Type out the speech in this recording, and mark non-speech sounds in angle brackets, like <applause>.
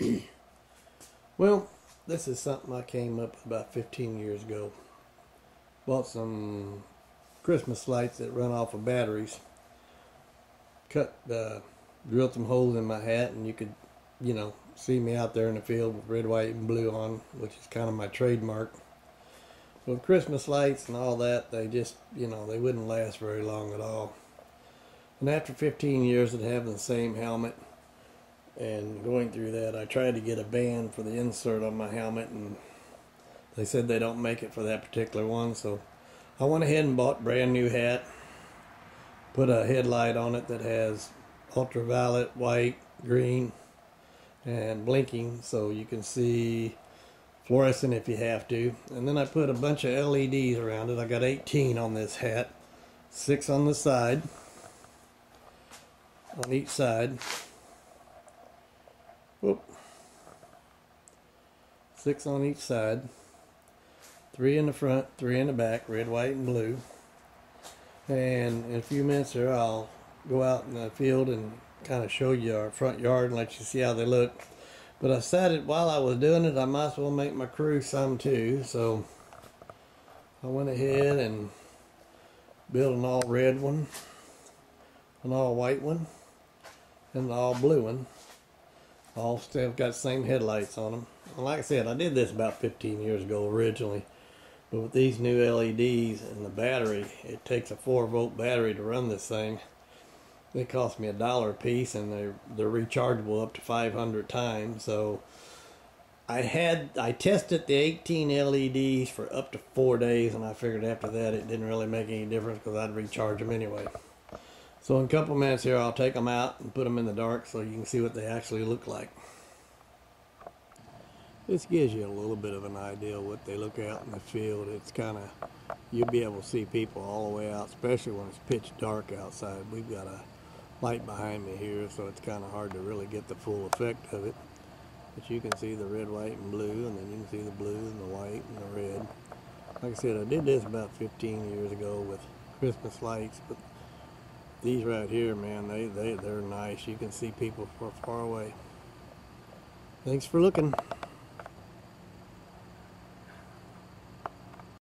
<clears throat> well, this is something I came up with about 15 years ago. Bought some Christmas lights that run off of batteries. Cut, uh, drilled some holes in my hat, and you could, you know, see me out there in the field with red, white, and blue on, which is kind of my trademark. With Christmas lights and all that, they just, you know, they wouldn't last very long at all. And after 15 years of having the same helmet, and going through that, I tried to get a band for the insert on my helmet, and they said they don't make it for that particular one. So I went ahead and bought brand new hat, put a headlight on it that has ultraviolet, white, green, and blinking, so you can see fluorescent if you have to. And then I put a bunch of LEDs around it. I got 18 on this hat, six on the side, on each side. Whoop. Six on each side. Three in the front, three in the back, red, white, and blue. And in a few minutes here, I'll go out in the field and kind of show you our front yard and let you see how they look. But I said it while I was doing it, I might as well make my crew some too. So I went ahead and built an all red one, an all white one, and an all blue one all still got the same headlights on them. Like I said, I did this about 15 years ago originally. But with these new LEDs and the battery, it takes a 4 volt battery to run this thing. They cost me a dollar a piece and they're, they're rechargeable up to 500 times. So I had, I tested the 18 LEDs for up to four days and I figured after that it didn't really make any difference because I'd recharge them anyway. So in a couple minutes here, I'll take them out and put them in the dark so you can see what they actually look like. This gives you a little bit of an idea of what they look out in the field. It's kind of, you'll be able to see people all the way out, especially when it's pitch dark outside. We've got a light behind me here, so it's kind of hard to really get the full effect of it. But you can see the red, white, and blue, and then you can see the blue and the white and the red. Like I said, I did this about 15 years ago with Christmas lights, but these right here, man, they, they, they're nice. You can see people from far away. Thanks for looking.